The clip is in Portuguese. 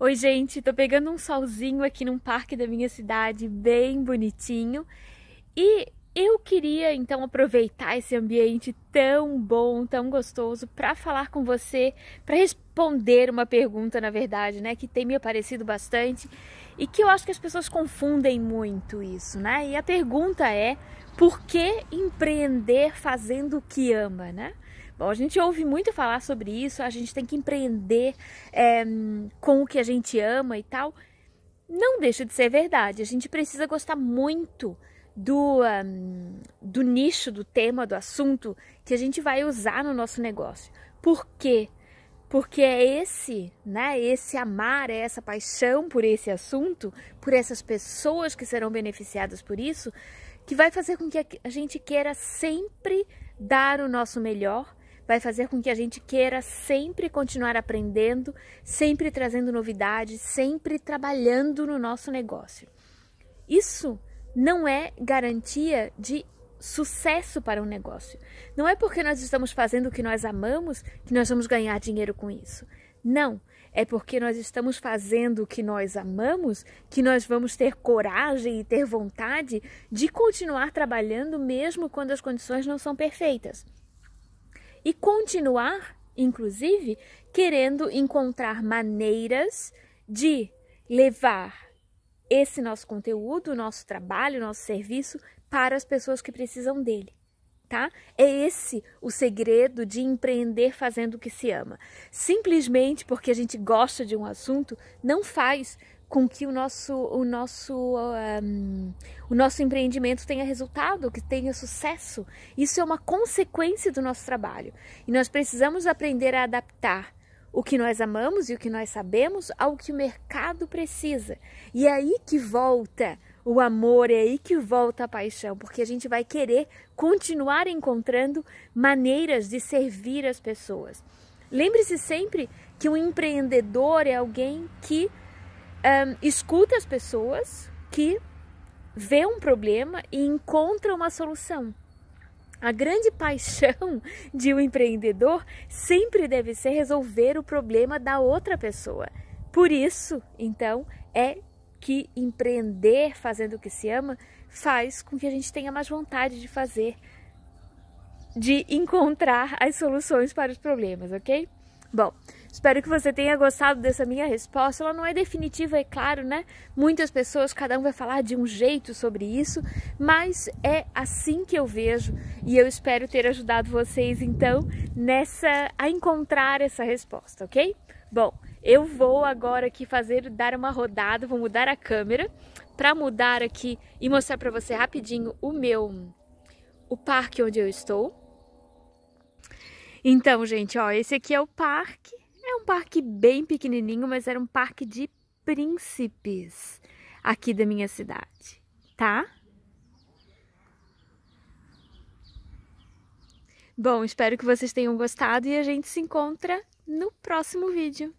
Oi, gente, tô pegando um solzinho aqui num parque da minha cidade, bem bonitinho. E eu queria então aproveitar esse ambiente tão bom, tão gostoso para falar com você, para responder uma pergunta, na verdade, né, que tem me aparecido bastante e que eu acho que as pessoas confundem muito isso, né? E a pergunta é: por que empreender fazendo o que ama, né? Bom, a gente ouve muito falar sobre isso, a gente tem que empreender é, com o que a gente ama e tal. Não deixa de ser verdade, a gente precisa gostar muito do, um, do nicho, do tema, do assunto que a gente vai usar no nosso negócio. Por quê? Porque é esse, né? Esse amar, é essa paixão por esse assunto, por essas pessoas que serão beneficiadas por isso, que vai fazer com que a gente queira sempre dar o nosso melhor vai fazer com que a gente queira sempre continuar aprendendo, sempre trazendo novidades, sempre trabalhando no nosso negócio. Isso não é garantia de sucesso para um negócio. Não é porque nós estamos fazendo o que nós amamos que nós vamos ganhar dinheiro com isso. Não, é porque nós estamos fazendo o que nós amamos que nós vamos ter coragem e ter vontade de continuar trabalhando mesmo quando as condições não são perfeitas e continuar, inclusive, querendo encontrar maneiras de levar esse nosso conteúdo, nosso trabalho, nosso serviço para as pessoas que precisam dele. Tá? É esse o segredo de empreender fazendo o que se ama. Simplesmente porque a gente gosta de um assunto não faz com que o nosso, o nosso, um, o nosso empreendimento tenha resultado, que tenha sucesso. Isso é uma consequência do nosso trabalho. E nós precisamos aprender a adaptar o que nós amamos e o que nós sabemos ao que o mercado precisa. E é aí que volta o amor, é aí que volta a paixão, porque a gente vai querer continuar encontrando maneiras de servir as pessoas. Lembre-se sempre que um empreendedor é alguém que um, escuta as pessoas que vê um problema e encontra uma solução. A grande paixão de um empreendedor sempre deve ser resolver o problema da outra pessoa. Por isso, então, é que empreender fazendo o que se ama faz com que a gente tenha mais vontade de fazer, de encontrar as soluções para os problemas, ok? Bom, espero que você tenha gostado dessa minha resposta. Ela não é definitiva, é claro, né? Muitas pessoas, cada um vai falar de um jeito sobre isso, mas é assim que eu vejo e eu espero ter ajudado vocês então nessa a encontrar essa resposta, ok? Bom, eu vou agora aqui fazer dar uma rodada, vou mudar a câmera para mudar aqui e mostrar para você rapidinho o meu o parque onde eu estou. Então, gente, ó, esse aqui é o parque. É um parque bem pequenininho, mas era um parque de príncipes aqui da minha cidade, tá? Bom, espero que vocês tenham gostado e a gente se encontra no próximo vídeo.